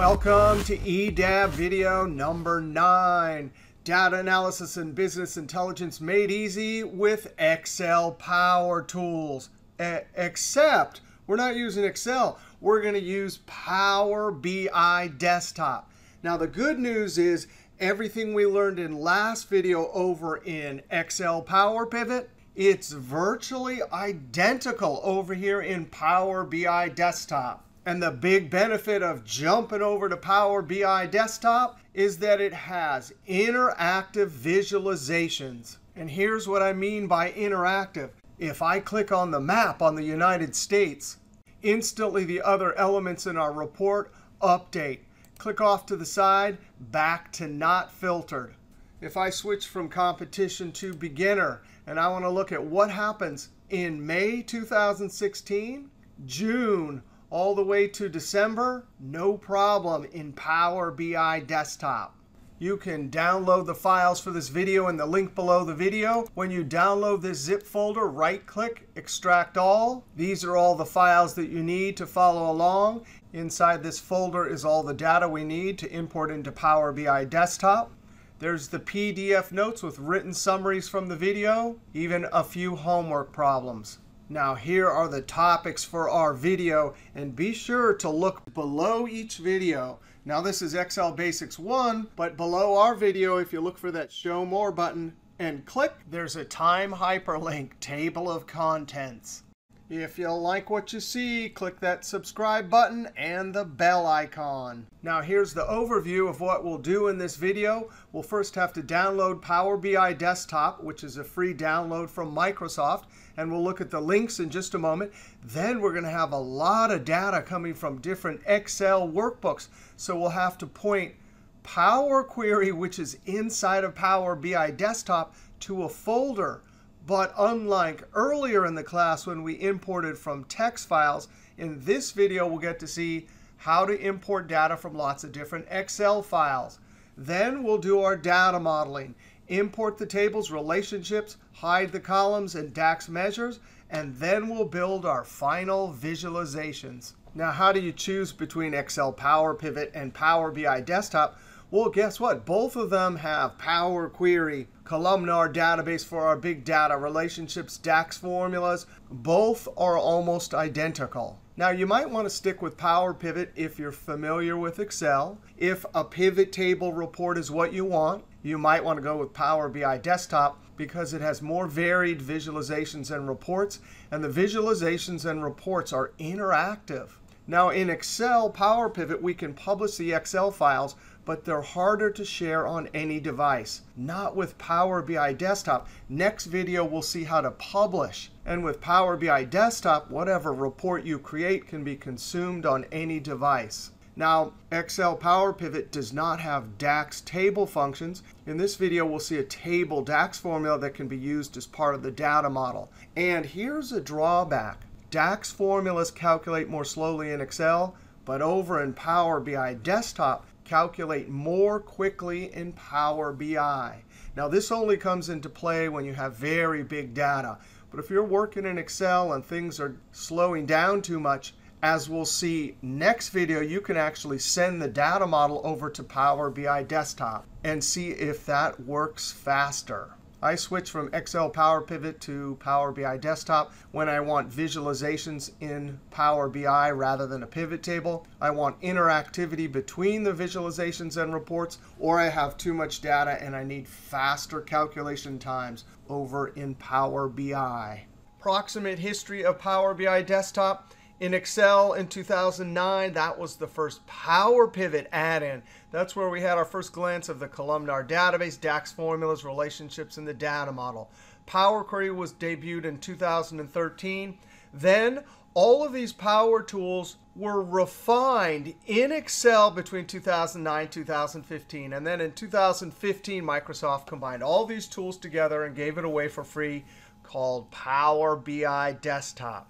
Welcome to EDAB video number nine. Data analysis and business intelligence made easy with Excel Power Tools. E- except we're not using Excel. We're going to use Power BI Desktop. Now the good news is everything we learned in last video over in Excel Power Pivot, it's virtually identical over here in Power BI Desktop. And the big benefit of jumping over to Power BI Desktop is that it has interactive visualizations. And here's what I mean by interactive. If I click on the map on the United States, instantly the other elements in our report update. Click off to the side, back to not filtered. If I switch from competition to beginner, and I want to look at what happens in May 2016, June, all the way to December, no problem in Power BI Desktop. You can download the files for this video in the link below the video. When you download this zip folder, right-click, extract all. These are all the files that you need to follow along. Inside this folder is all the data we need to import into Power BI Desktop. There's the PDF notes with written summaries from the video, even a few homework problems. Now here are the topics for our video, and be sure to look below each video. Now this is Excel Basics 1, but below our video, if you look for that Show More button and click, there's a time hyperlink, Table of Contents. If you like what you see, click that subscribe button and the bell icon. Now here's the overview of what we'll do in this video. We'll first have to download Power BI Desktop, which is a free download from Microsoft. And we'll look at the links in just a moment. Then we're going to have a lot of data coming from different Excel workbooks. So we'll have to point Power Query, which is inside of Power BI Desktop, to a folder but unlike earlier in the class when we imported from text files, in this video we'll get to see how to import data from lots of different Excel files. Then we'll do our data modeling, import the tables, relationships, hide the columns, and DAX measures, and then we'll build our final visualizations. Now, how do you choose between Excel Power Pivot and Power BI Desktop? Well, guess what? Both of them have Power Query, columnar database for our big data, relationships, DAX formulas. Both are almost identical. Now, you might want to stick with Power Pivot if you're familiar with Excel. If a pivot table report is what you want, you might want to go with Power BI Desktop because it has more varied visualizations and reports. And the visualizations and reports are interactive. Now, in Excel Power Pivot, we can publish the Excel files but they're harder to share on any device. Not with Power BI Desktop. Next video, we'll see how to publish. And with Power BI Desktop, whatever report you create can be consumed on any device. Now, Excel Power Pivot does not have DAX table functions. In this video, we'll see a table DAX formula that can be used as part of the data model. And here's a drawback. DAX formulas calculate more slowly in Excel, but over in Power BI Desktop, calculate more quickly in Power BI. Now, this only comes into play when you have very big data. But if you're working in Excel and things are slowing down too much, as we'll see next video, you can actually send the data model over to Power BI Desktop and see if that works faster. I switch from Excel Power Pivot to Power BI Desktop when I want visualizations in Power BI rather than a pivot table. I want interactivity between the visualizations and reports, or I have too much data and I need faster calculation times over in Power BI. Proximate history of Power BI Desktop. In Excel in 2009, that was the first Power Pivot add-in. That's where we had our first glance of the columnar database, DAX formulas, relationships, and the data model. Power Query was debuted in 2013. Then all of these power tools were refined in Excel between 2009 and 2015. And then in 2015, Microsoft combined all these tools together and gave it away for free called Power BI Desktop.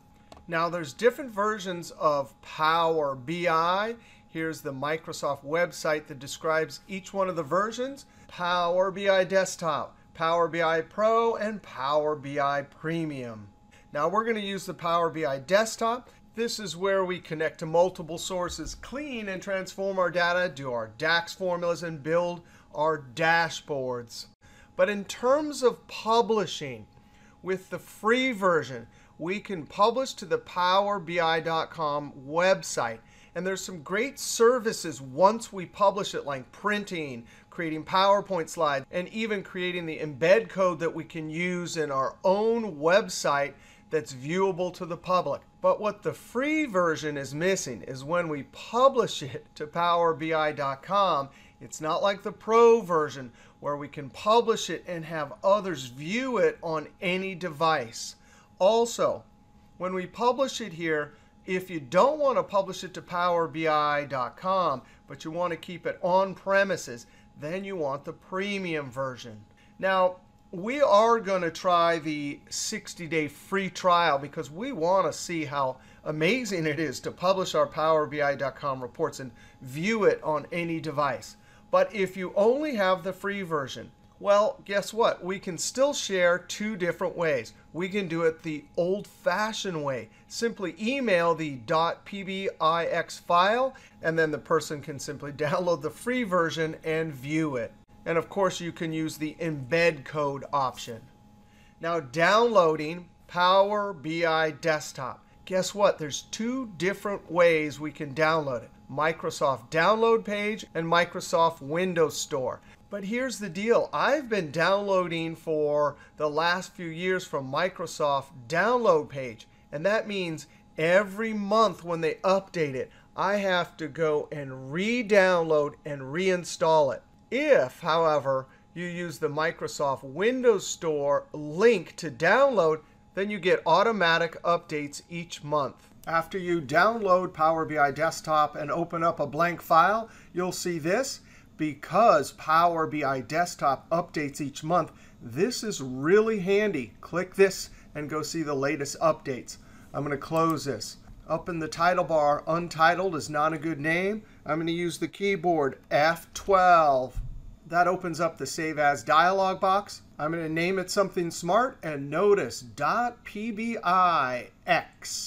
Now, there's different versions of Power BI. Here's the Microsoft website that describes each one of the versions. Power BI Desktop, Power BI Pro, and Power BI Premium. Now, we're going to use the Power BI Desktop. This is where we connect to multiple sources, clean and transform our data, do our DAX formulas, and build our dashboards. But in terms of publishing, with the free version, we can publish to the powerbi.com website. And there's some great services once we publish it, like printing, creating PowerPoint slides, and even creating the embed code that we can use in our own website that's viewable to the public. But what the free version is missing is when we publish it to powerbi.com, it's not like the pro version where we can publish it and have others view it on any device. Also, when we publish it here, if you don't want to publish it to powerbi.com, but you want to keep it on premises, then you want the premium version. Now, we are going to try the 60-day free trial because we want to see how amazing it is to publish our powerbi.com reports and view it on any device. But if you only have the free version, well, guess what? We can still share two different ways. We can do it the old-fashioned way. Simply email the .pbix file, and then the person can simply download the free version and view it. And of course, you can use the embed code option. Now, downloading Power BI Desktop. Guess what? There's two different ways we can download it. Microsoft Download Page and Microsoft Windows Store. But here's the deal. I've been downloading for the last few years from Microsoft Download Page. And that means every month when they update it, I have to go and re-download and reinstall it. If, however, you use the Microsoft Windows Store link to download, then you get automatic updates each month. After you download Power BI Desktop and open up a blank file, you'll see this. Because Power BI Desktop updates each month, this is really handy. Click this and go see the latest updates. I'm going to close this. Up in the title bar, untitled is not a good name. I'm going to use the keyboard F12. That opens up the Save As dialog box. I'm going to name it something smart. And notice .pbix.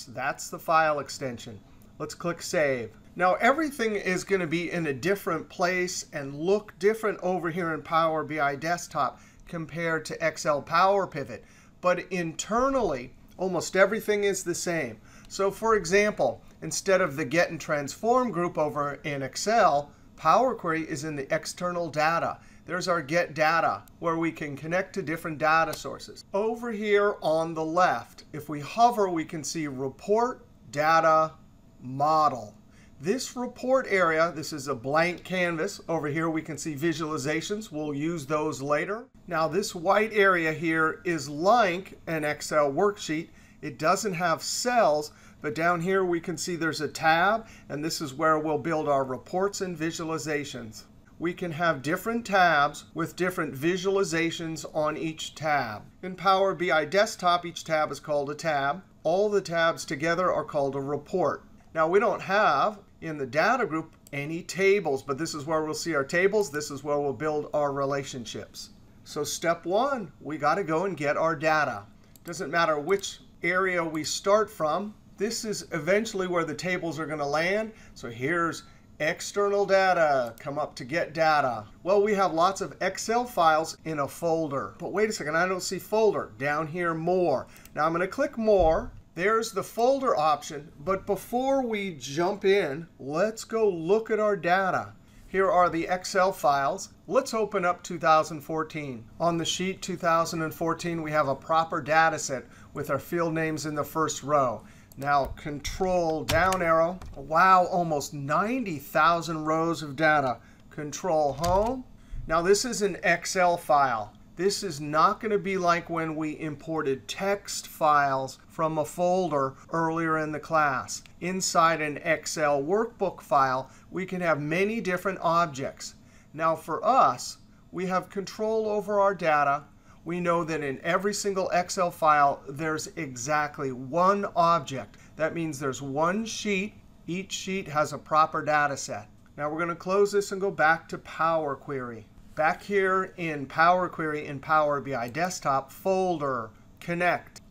That's the file extension. Let's click Save. Now, everything is going to be in a different place and look different over here in Power BI Desktop compared to Excel Power Pivot. But internally, almost everything is the same. So for example, instead of the Get and Transform group over in Excel, Power Query is in the external data. There's our Get Data, where we can connect to different data sources. Over here on the left, if we hover, we can see Report, Data, Model. This report area, this is a blank canvas. Over here, we can see visualizations. We'll use those later. Now, this white area here is like an Excel worksheet. It doesn't have cells, but down here we can see there's a tab, and this is where we'll build our reports and visualizations. We can have different tabs with different visualizations on each tab. In Power BI Desktop, each tab is called a tab. All the tabs together are called a report. Now, we don't have in the data group any tables, but this is where we'll see our tables. This is where we'll build our relationships. So step one, we got to go and get our data. Doesn't matter which area we start from. This is eventually where the tables are going to land. So here's external data, come up to get data. Well, we have lots of Excel files in a folder. But wait a second, I don't see folder. Down here, more. Now I'm going to click more. There's the folder option. But before we jump in, let's go look at our data. Here are the Excel files. Let's open up 2014. On the sheet 2014, we have a proper data set with our field names in the first row. Now, Control down arrow. Wow, almost 90,000 rows of data. Control Home. Now, this is an Excel file. This is not going to be like when we imported text files from a folder earlier in the class. Inside an Excel workbook file, we can have many different objects. Now for us, we have control over our data. We know that in every single Excel file, there's exactly one object. That means there's one sheet. Each sheet has a proper data set. Now we're going to close this and go back to Power Query. Back here in Power Query in Power BI Desktop, Folder, Connect,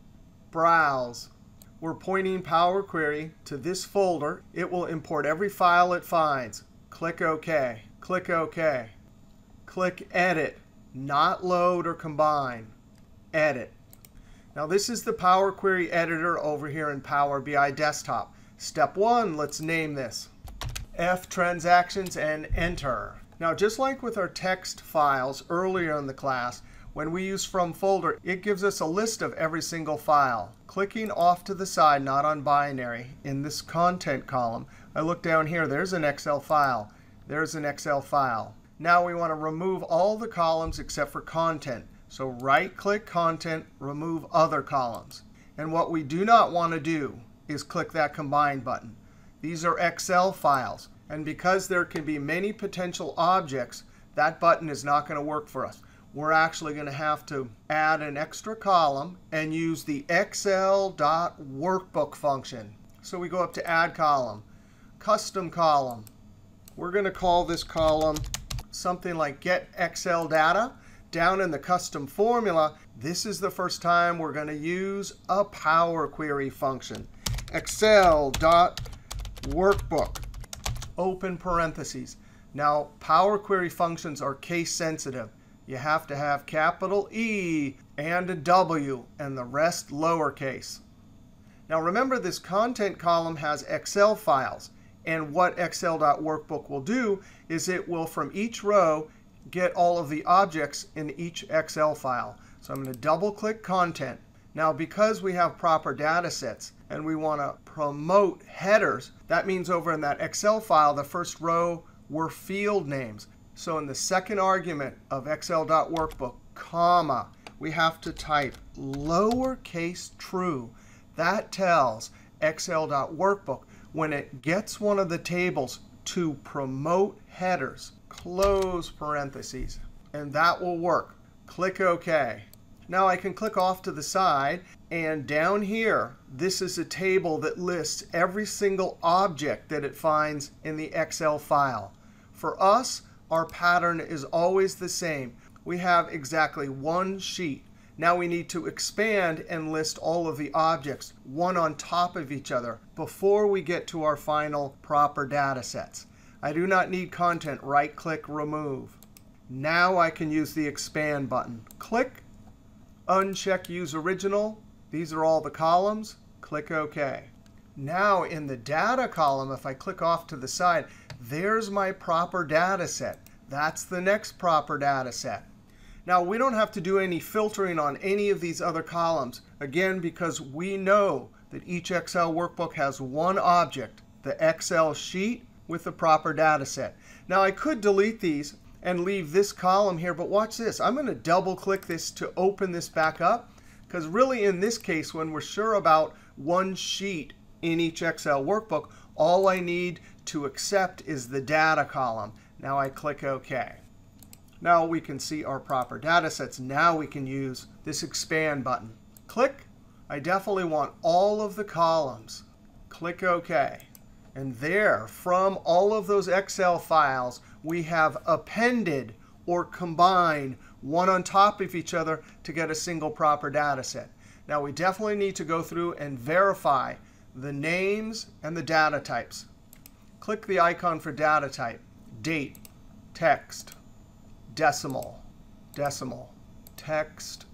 Browse. we're pointing Power Query to this folder. It will import every file it finds. Click OK. Click OK. Click Edit. Not load or combine. Edit. Now this is the Power Query editor over here in Power BI Desktop. Step one, let's name this. F transactions and enter. Now just like with our text files earlier in the class, when we use from folder, it gives us a list of every single file. Clicking off to the side, not on binary, in this content column, I look down here, there's an Excel file. There's an Excel file. Now we want to remove all the columns except for content. So right click content, remove other columns. And what we do not want to do is click that combine button. These are Excel files. And because there can be many potential objects, that button is not going to work for us. We're actually going to have to add an extra column and use the excel.workbook function. So we go up to add column, custom column. We're going to call this column something like get Excel data. Down in the custom formula, this is the first time we're going to use a Power Query function. Excel.workbook, open parentheses. Now, Power Query functions are case sensitive. You have to have capital E and a W, and the rest lowercase. Now, remember, this content column has Excel files. And what Excel.workbook will do is it will, from each row, get all of the objects in each Excel file. So I'm going to double click content. Now, because we have proper data sets and we want to promote headers, that means over in that Excel file, the first row were field names. So in the second argument of Excel.workbook, comma, we have to type lowercase true. That tells Excel.workbook when it gets one of the tables to promote headers, close parentheses, and that will work. Click OK. Now I can click off to the side, and down here, this is a table that lists every single object that it finds in the Excel file. For us, our pattern is always the same. We have exactly one sheet. Now we need to expand and list all of the objects, one on top of each other, before we get to our final proper data sets. I do not need content. Right-click Remove. Now I can use the Expand button. Click, uncheck Use Original. These are all the columns. Click OK. Now in the Data column, if I click off to the side, there's my proper data set. That's the next proper data set. Now, we don't have to do any filtering on any of these other columns, again, because we know that each Excel workbook has one object, the Excel sheet with the proper data set. Now, I could delete these and leave this column here, but watch this. I'm going to double click this to open this back up, because really in this case, when we're sure about one sheet in each Excel workbook, all I need to accept is the data column. Now I click OK. Now we can see our proper data sets. Now we can use this expand button. Click. I definitely want all of the columns. Click OK. And there, from all of those Excel files, we have appended or combined one on top of each other to get a single proper data set. Now we definitely need to go through and verify the names and the data types. Click the icon for data type, date, text, decimal, decimal, text,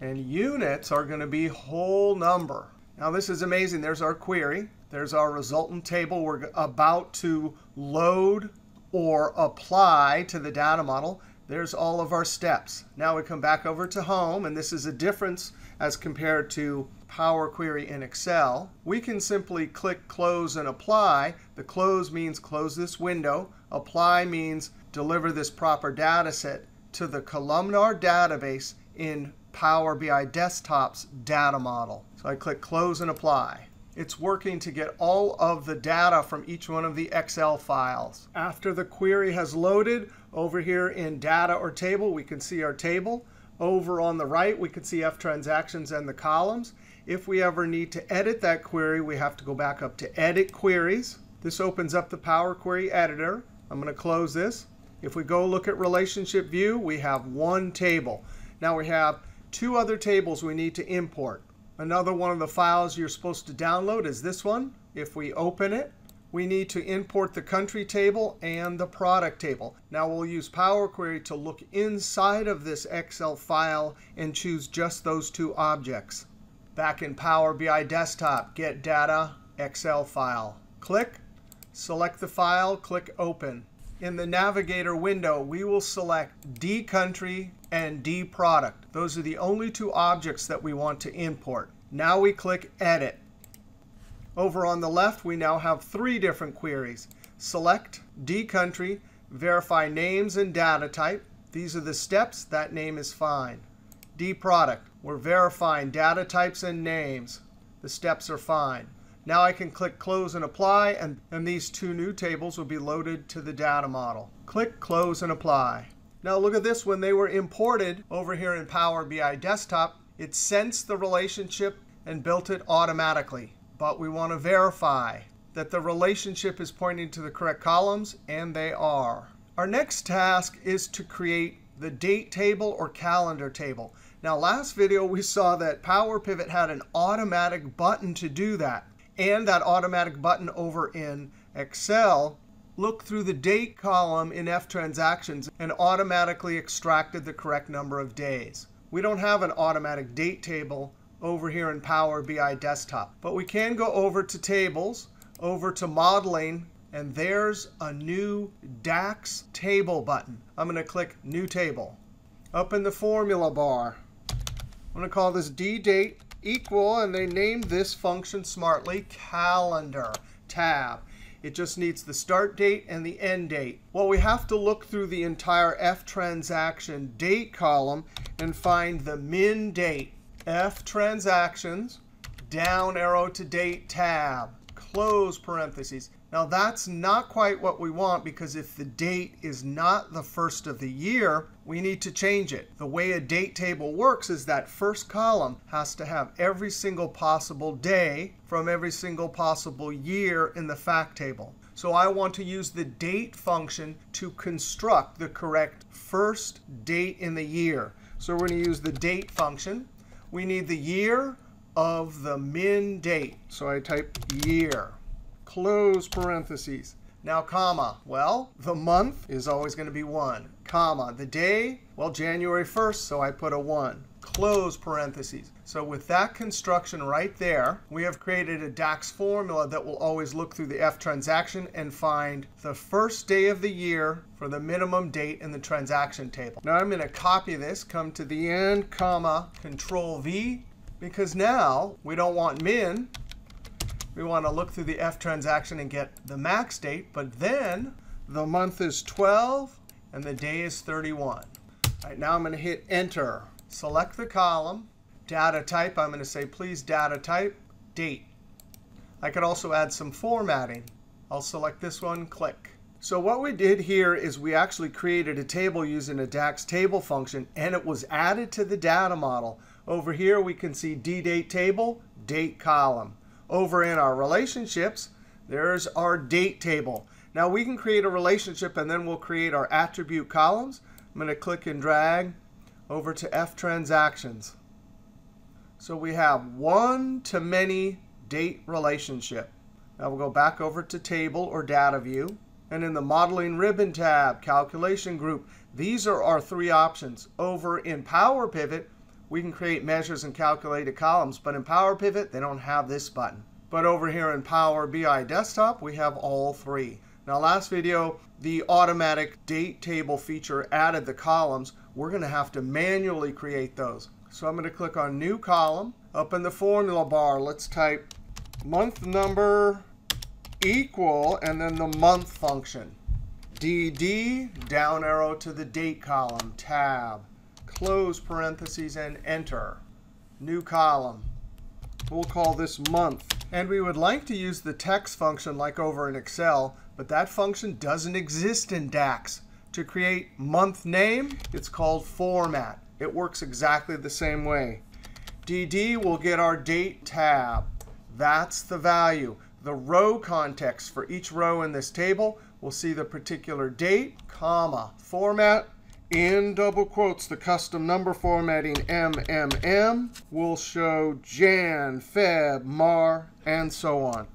and units are going to be whole number. Now this is amazing. There's our query. There's our resultant table we're about to load or apply to the data model. There's all of our steps. Now we come back over to home, and this is a difference as compared to Power Query in Excel. We can simply click Close and Apply. The close means close this window. Apply means deliver this proper data set to the columnar database in Power BI Desktop's data model. So I click Close and Apply. It's working to get all of the data from each one of the Excel files. After the query has loaded, over here in Data or Table, we can see our table. Over on the right, we can see F transactions and the columns. If we ever need to edit that query, we have to go back up to Edit Queries. This opens up the Power Query Editor. I'm going to close this. If we go look at Relationship View, we have one table. Now we have two other tables we need to import. Another one of the files you're supposed to download is this one. If we open it, we need to import the country table and the product table. Now we'll use Power Query to look inside of this Excel file and choose just those two objects. Back in Power BI Desktop, Get Data, Excel file. Click, select the file, click Open. In the Navigator window, we will select D Country and D Product. Those are the only two objects that we want to import. Now we click Edit. Over on the left, we now have three different queries. Select D country, verify names and data type. These are the steps. That name is fine. D product, we're verifying data types and names. The steps are fine. Now I can click Close and Apply, and, and these two new tables will be loaded to the data model. Click Close and Apply. Now look at this. When they were imported over here in Power BI Desktop, it sensed the relationship and built it automatically but we want to verify that the relationship is pointing to the correct columns, and they are. Our next task is to create the date table or calendar table. Now, last video, we saw that Power Pivot had an automatic button to do that. And that automatic button over in Excel looked through the date column in F transactions and automatically extracted the correct number of days. We don't have an automatic date table over here in Power BI Desktop. But we can go over to Tables, over to Modeling, and there's a new DAX Table button. I'm going to click New Table. Up in the Formula bar, I'm going to call this ddate equal, and they named this function smartly Calendar tab. It just needs the start date and the end date. Well, we have to look through the entire F transaction date column and find the min date. F transactions, down arrow to date tab, close parentheses. Now that's not quite what we want because if the date is not the first of the year, we need to change it. The way a date table works is that first column has to have every single possible day from every single possible year in the fact table. So I want to use the date function to construct the correct first date in the year. So we're going to use the date function we need the year of the min date. So I type year, close parentheses. Now, comma. Well, the month is always going to be 1. Comma. The day, well, January 1st, so I put a 1. Close parentheses. So with that construction right there, we have created a DAX formula that will always look through the F transaction and find the first day of the year for the minimum date in the transaction table. Now I'm going to copy this, come to the end, comma, Control V, because now we don't want min. We want to look through the F transaction and get the max date, but then the month is 12 and the day is 31. All right, now I'm going to hit Enter select the column, data type. I'm going to say, please data type, date. I could also add some formatting. I'll select this one, click. So what we did here is we actually created a table using a DAX table function, and it was added to the data model. Over here, we can see ddate table, date column. Over in our relationships, there's our date table. Now we can create a relationship, and then we'll create our attribute columns. I'm going to click and drag over to F transactions. So we have one to many date relationship. Now we'll go back over to table or data view. And in the modeling ribbon tab, calculation group, these are our three options. Over in Power Pivot, we can create measures and calculated columns. But in Power Pivot, they don't have this button. But over here in Power BI Desktop, we have all three. Now last video, the automatic date table feature added the columns. We're going to have to manually create those. So I'm going to click on New Column. Up in the formula bar, let's type month number equal, and then the month function. DD, down arrow to the date column, tab, close parentheses, and enter. New column. We'll call this month. And we would like to use the text function like over in Excel, but that function doesn't exist in DAX. To create month name, it's called format. It works exactly the same way. DD will get our date tab. That's the value. The row context for each row in this table we'll see the particular date, comma, format, in double quotes, the custom number formatting MMM will show Jan, Feb, Mar, and so on.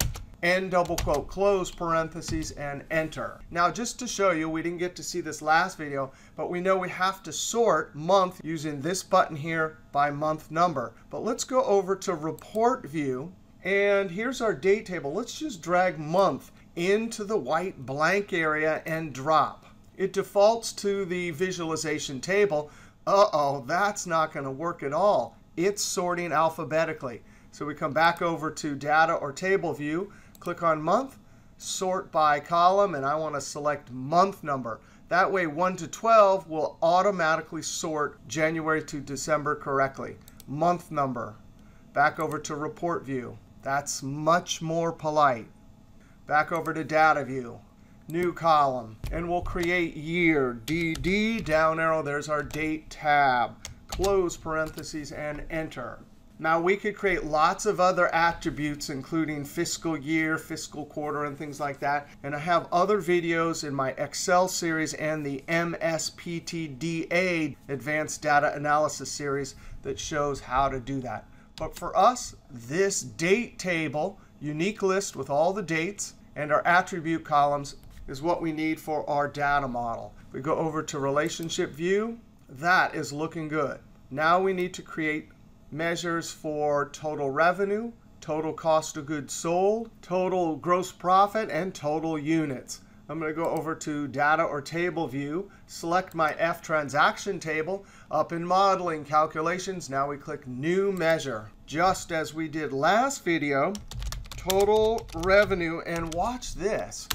End double quote, close parentheses, and enter. Now, just to show you, we didn't get to see this last video, but we know we have to sort month using this button here by month number. But let's go over to report view. And here's our date table. Let's just drag month into the white blank area and drop. It defaults to the visualization table. Uh-oh, that's not going to work at all. It's sorting alphabetically. So we come back over to data or table view, click on month, sort by column, and I want to select month number. That way 1 to 12 will automatically sort January to December correctly. Month number. Back over to report view. That's much more polite. Back over to data view. New column. And we'll create year. DD, down arrow, there's our date tab. Close parentheses and enter. Now, we could create lots of other attributes, including fiscal year, fiscal quarter, and things like that. And I have other videos in my Excel series and the MSPTDA Advanced Data Analysis series that shows how to do that. But for us, this date table, unique list with all the dates, and our attribute columns is what we need for our data model. We go over to relationship view. That is looking good. Now we need to create measures for total revenue, total cost of goods sold, total gross profit, and total units. I'm going to go over to data or table view, select my F transaction table. Up in modeling calculations, now we click new measure. Just as we did last video, total revenue. And watch this.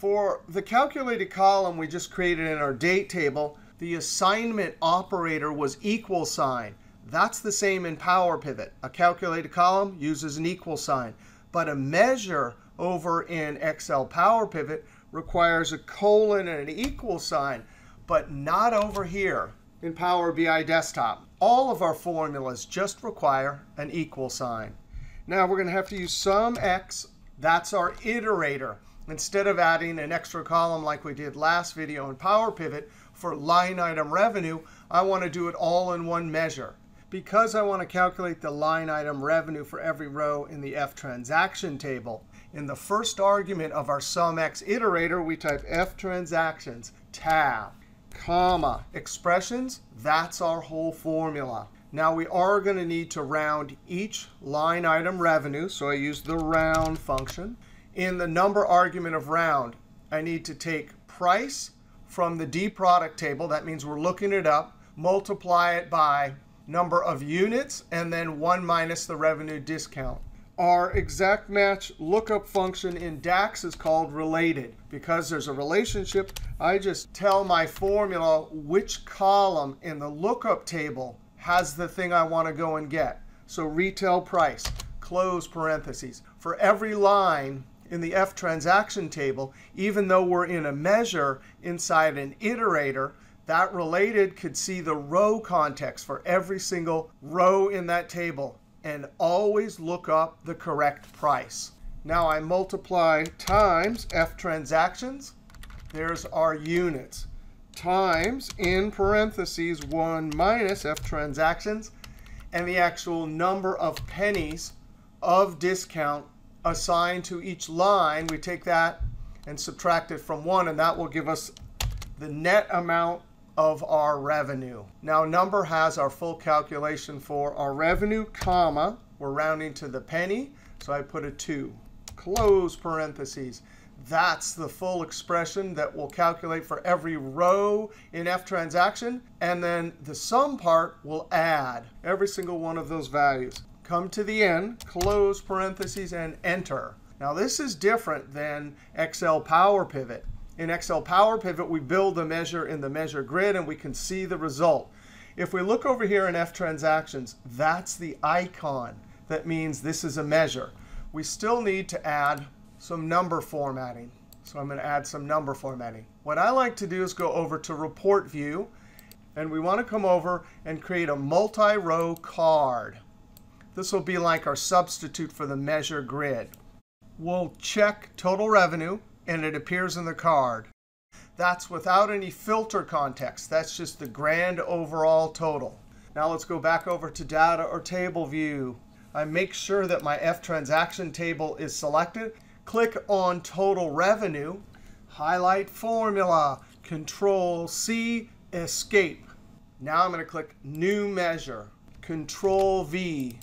For the calculated column we just created in our date table, the assignment operator was equal sign. That's the same in Power Pivot. A calculated column uses an equal sign. But a measure over in Excel Power Pivot requires a colon and an equal sign, but not over here in Power BI Desktop. All of our formulas just require an equal sign. Now we're going to have to use SUMX. That's our iterator. Instead of adding an extra column like we did last video in Power Pivot for line item revenue, I want to do it all in one measure because I want to calculate the line item revenue for every row in the F transaction table, in the first argument of our SUMX iterator, we type F transactions, tab, comma, expressions. That's our whole formula. Now we are going to need to round each line item revenue. So I use the round function. In the number argument of round, I need to take price from the D product table. That means we're looking it up, multiply it by number of units, and then 1 minus the revenue discount. Our exact match lookup function in DAX is called related. Because there's a relationship, I just tell my formula which column in the lookup table has the thing I want to go and get. So retail price, close parentheses. For every line in the F transaction table, even though we're in a measure inside an iterator, that related could see the row context for every single row in that table and always look up the correct price. Now I multiply times F transactions. There's our units. Times, in parentheses, 1 minus F transactions. And the actual number of pennies of discount assigned to each line. We take that and subtract it from 1, and that will give us the net amount of our revenue. Now, number has our full calculation for our revenue, comma. We're rounding to the penny, so I put a 2. Close parentheses. That's the full expression that will calculate for every row in F transaction. And then the sum part will add every single one of those values. Come to the end, close parentheses, and enter. Now, this is different than Excel Power Pivot. In Excel Power Pivot, we build the measure in the measure grid, and we can see the result. If we look over here in F transactions, that's the icon. That means this is a measure. We still need to add some number formatting. So I'm going to add some number formatting. What I like to do is go over to Report View. And we want to come over and create a multi-row card. This will be like our substitute for the measure grid. We'll check total revenue and it appears in the card. That's without any filter context. That's just the grand overall total. Now let's go back over to data or table view. I make sure that my F transaction table is selected. Click on total revenue, highlight formula, control C, escape. Now I'm going to click new measure, control V,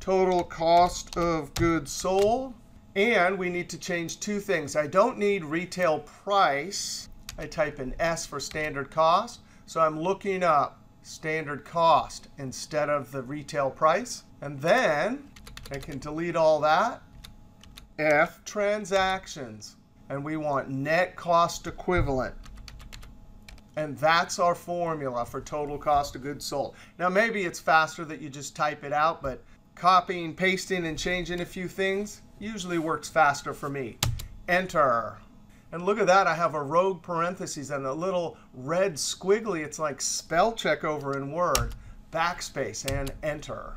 total cost of goods sold. And we need to change two things. I don't need retail price. I type in S for standard cost. So I'm looking up standard cost instead of the retail price. And then I can delete all that. F transactions. And we want net cost equivalent. And that's our formula for total cost of goods sold. Now, maybe it's faster that you just type it out, but copying, pasting, and changing a few things usually works faster for me. Enter. And look at that. I have a rogue parentheses and a little red squiggly. It's like spell check over in Word. Backspace and Enter.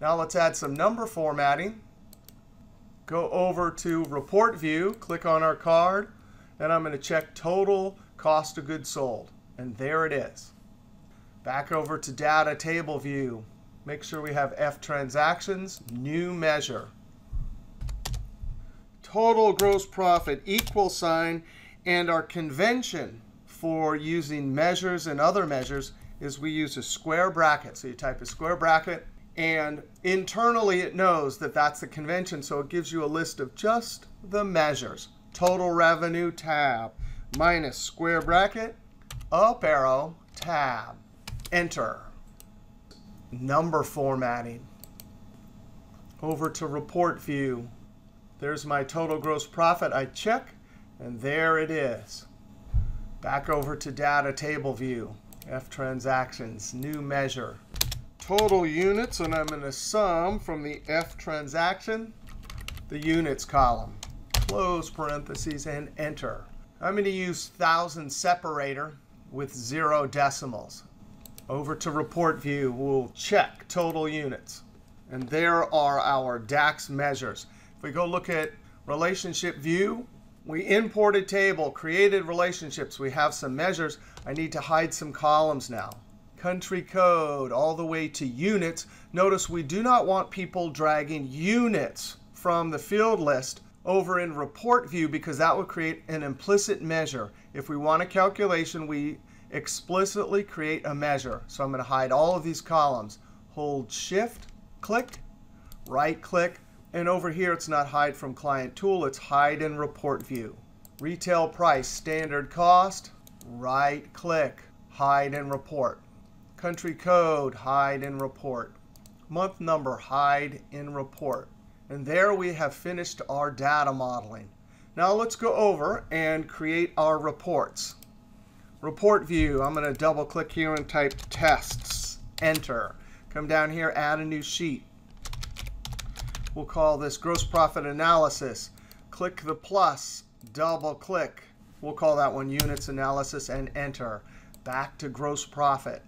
Now let's add some number formatting. Go over to Report View. Click on our card. And I'm going to check Total Cost of Goods Sold. And there it is. Back over to Data Table View. Make sure we have F transactions, new measure total gross profit equal sign. And our convention for using measures and other measures is we use a square bracket. So you type a square bracket. And internally, it knows that that's the convention. So it gives you a list of just the measures. Total revenue tab minus square bracket, up arrow, tab, enter. Number formatting. Over to report view. There's my total gross profit. I check, and there it is. Back over to data table view. F transactions, new measure. Total units, and I'm going to sum from the F transaction, the units column. Close parentheses and enter. I'm going to use thousand separator with zero decimals. Over to report view, we'll check total units. And there are our DAX measures. If we go look at relationship view, we imported table, created relationships. We have some measures. I need to hide some columns now. Country code all the way to units. Notice we do not want people dragging units from the field list over in report view because that would create an implicit measure. If we want a calculation, we explicitly create a measure. So I'm going to hide all of these columns. Hold shift, click, right click, and over here, it's not hide from client tool. It's hide in report view. Retail price, standard cost, right click, hide in report. Country code, hide in report. Month number, hide in report. And there we have finished our data modeling. Now let's go over and create our reports. Report view, I'm going to double click here and type tests, enter. Come down here, add a new sheet. We'll call this gross profit analysis. Click the plus, double click. We'll call that one units analysis and enter. Back to gross profit.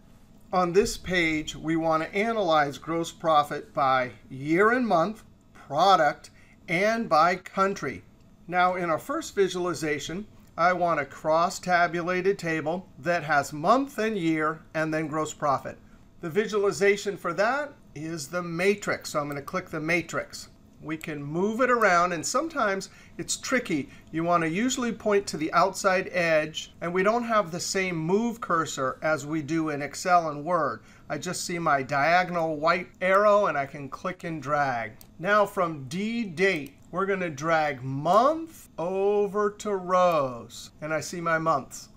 On this page, we want to analyze gross profit by year and month, product, and by country. Now, in our first visualization, I want a cross-tabulated table that has month and year and then gross profit. The visualization for that is the matrix. So I'm going to click the matrix. We can move it around, and sometimes it's tricky. You want to usually point to the outside edge, and we don't have the same move cursor as we do in Excel and Word. I just see my diagonal white arrow, and I can click and drag. Now from D date, we're going to drag month over to rows, and I see my months.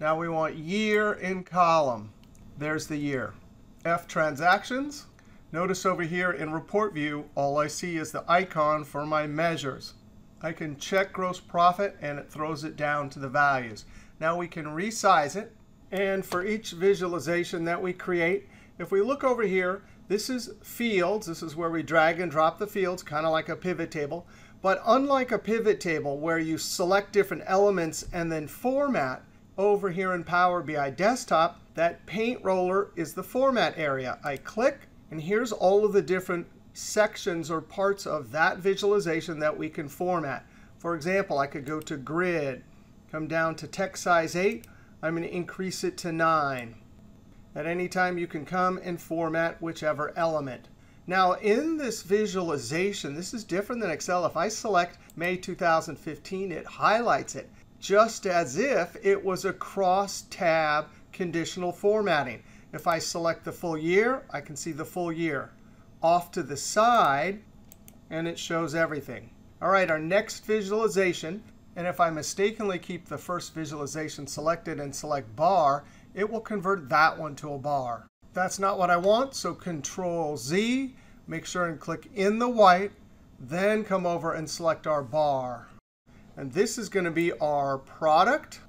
Now we want year in column. There's the year. F transactions. Notice over here in Report View, all I see is the icon for my measures. I can check gross profit, and it throws it down to the values. Now we can resize it. And for each visualization that we create, if we look over here, this is fields. This is where we drag and drop the fields, kind of like a pivot table. But unlike a pivot table where you select different elements and then format, over here in Power BI Desktop, that paint roller is the format area. I click, and here's all of the different sections or parts of that visualization that we can format. For example, I could go to grid, come down to text size 8. I'm going to increase it to 9. At any time, you can come and format whichever element. Now, in this visualization, this is different than Excel. If I select May 2015, it highlights it just as if it was a cross-tab conditional formatting. If I select the full year, I can see the full year. Off to the side, and it shows everything. All right, our next visualization, and if I mistakenly keep the first visualization selected and select bar, it will convert that one to a bar. That's not what I want, so Control Z, make sure and click in the white, then come over and select our bar. And this is going to be our product.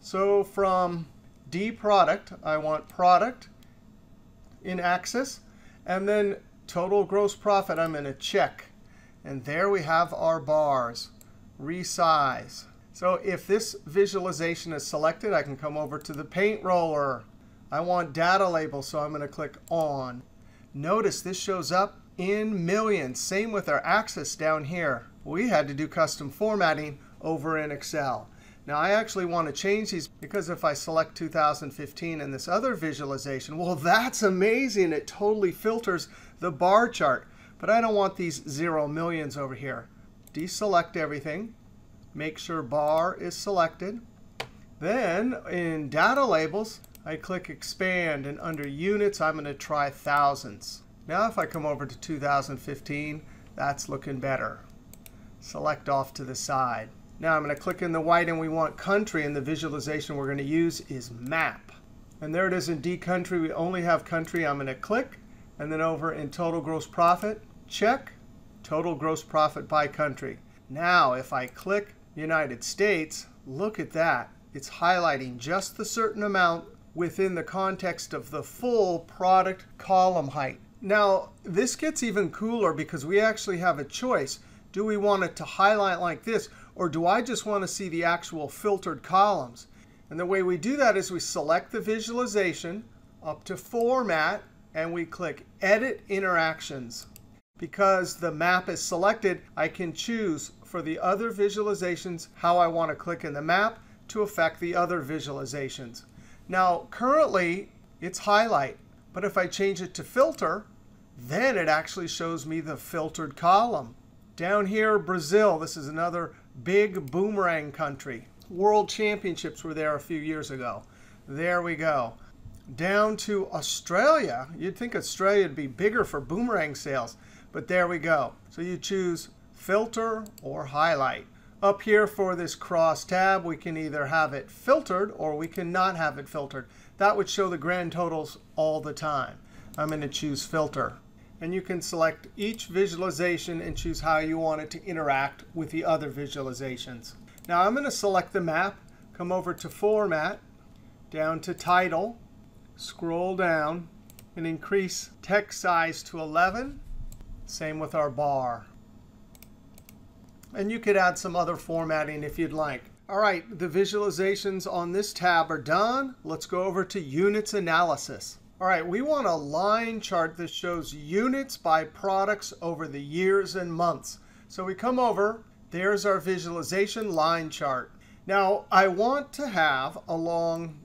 So from D product, I want product in Axis. And then total gross profit, I'm going to check. And there we have our bars. Resize. So if this visualization is selected, I can come over to the paint roller. I want data label, so I'm going to click on. Notice this shows up in millions. Same with our axis down here. We had to do custom formatting over in Excel. Now, I actually want to change these because if I select 2015 and this other visualization, well, that's amazing. It totally filters the bar chart. But I don't want these zero millions over here. Deselect everything. Make sure bar is selected. Then in data labels, I click expand. And under units, I'm going to try thousands. Now if I come over to 2015, that's looking better. Select off to the side. Now I'm going to click in the white, and we want country. And the visualization we're going to use is map. And there it is in D country. We only have country. I'm going to click. And then over in total gross profit, check total gross profit by country. Now if I click United States, look at that. It's highlighting just the certain amount within the context of the full product column height. Now, this gets even cooler because we actually have a choice. Do we want it to highlight like this, or do I just want to see the actual filtered columns? And the way we do that is we select the visualization up to Format, and we click Edit Interactions. Because the map is selected, I can choose for the other visualizations how I want to click in the map to affect the other visualizations. Now, currently, it's highlight. But if I change it to filter, then it actually shows me the filtered column. Down here, Brazil. This is another big boomerang country. World Championships were there a few years ago. There we go. Down to Australia. You'd think Australia would be bigger for boomerang sales. But there we go. So you choose filter or highlight. Up here for this cross tab, we can either have it filtered or we cannot have it filtered. That would show the grand totals all the time. I'm going to choose filter. And you can select each visualization and choose how you want it to interact with the other visualizations. Now I'm going to select the map, come over to Format, down to Title, scroll down, and increase text size to 11. Same with our bar. And you could add some other formatting if you'd like. All right, the visualizations on this tab are done. Let's go over to Units Analysis. All right, we want a line chart that shows units by products over the years and months. So we come over. There's our visualization line chart. Now, I want to have along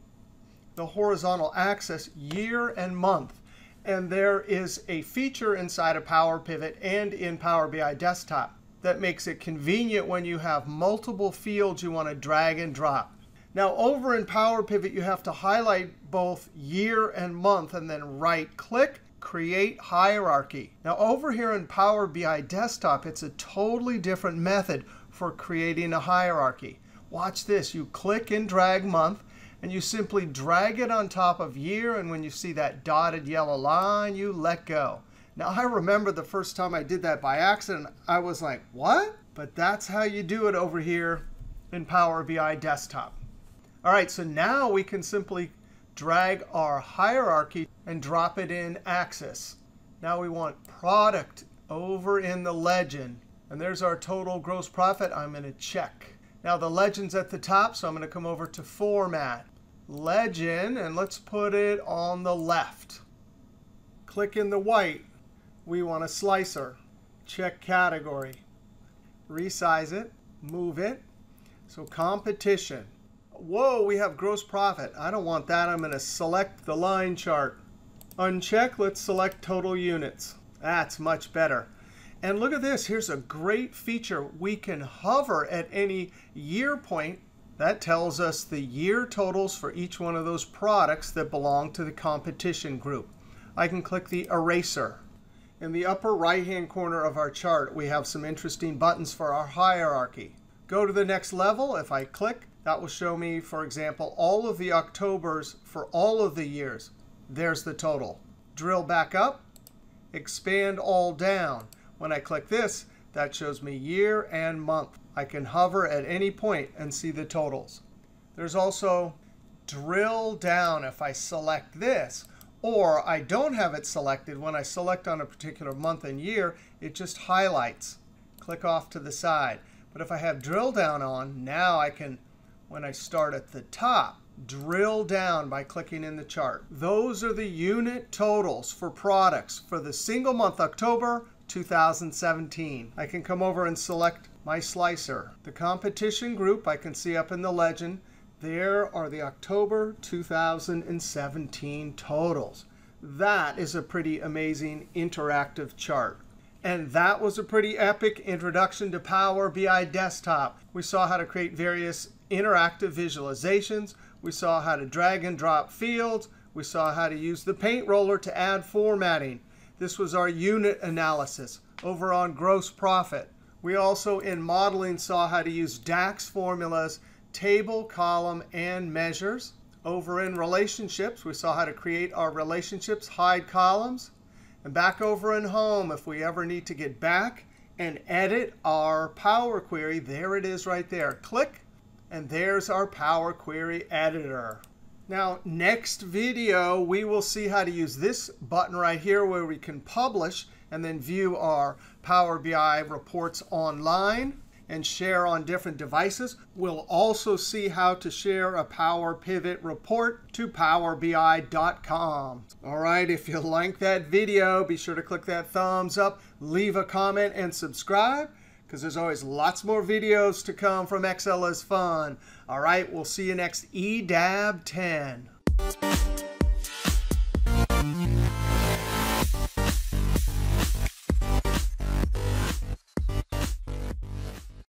the horizontal axis year and month. And there is a feature inside of Power Pivot and in Power BI Desktop that makes it convenient when you have multiple fields you want to drag and drop. Now, over in Power Pivot, you have to highlight both year and month, and then right-click, Create Hierarchy. Now, over here in Power BI Desktop, it's a totally different method for creating a hierarchy. Watch this. You click and drag month, and you simply drag it on top of year. And when you see that dotted yellow line, you let go. Now, I remember the first time I did that by accident, I was like, what? But that's how you do it over here in Power BI Desktop. All right, so now we can simply drag our hierarchy and drop it in Axis. Now we want product over in the legend. And there's our total gross profit. I'm going to check. Now the legend's at the top, so I'm going to come over to Format, Legend, and let's put it on the left. Click in the white we want a slicer. Check category. Resize it. Move it. So competition. Whoa, we have gross profit. I don't want that. I'm going to select the line chart. Uncheck. Let's select total units. That's much better. And look at this. Here's a great feature. We can hover at any year point. That tells us the year totals for each one of those products that belong to the competition group. I can click the eraser. In the upper right-hand corner of our chart, we have some interesting buttons for our hierarchy. Go to the next level. If I click, that will show me, for example, all of the Octobers for all of the years. There's the total. Drill back up, expand all down. When I click this, that shows me year and month. I can hover at any point and see the totals. There's also drill down if I select this. Or I don't have it selected. When I select on a particular month and year, it just highlights. Click off to the side. But if I have drill down on, now I can, when I start at the top, drill down by clicking in the chart. Those are the unit totals for products for the single month October 2017. I can come over and select my slicer. The competition group I can see up in the legend. There are the October 2017 totals. That is a pretty amazing interactive chart. And that was a pretty epic introduction to Power BI Desktop. We saw how to create various interactive visualizations. We saw how to drag and drop fields. We saw how to use the paint roller to add formatting. This was our unit analysis over on gross profit. We also, in modeling, saw how to use DAX formulas table, column, and measures. Over in relationships, we saw how to create our relationships, hide columns. And back over in home, if we ever need to get back and edit our Power Query, there it is right there. Click, and there's our Power Query editor. Now, next video, we will see how to use this button right here where we can publish and then view our Power BI reports online and share on different devices. We'll also see how to share a Power Pivot report to powerbi.com. All right, if you like that video, be sure to click that thumbs up, leave a comment, and subscribe because there's always lots more videos to come from Excel is Fun. All right, we'll see you next EDAB 10.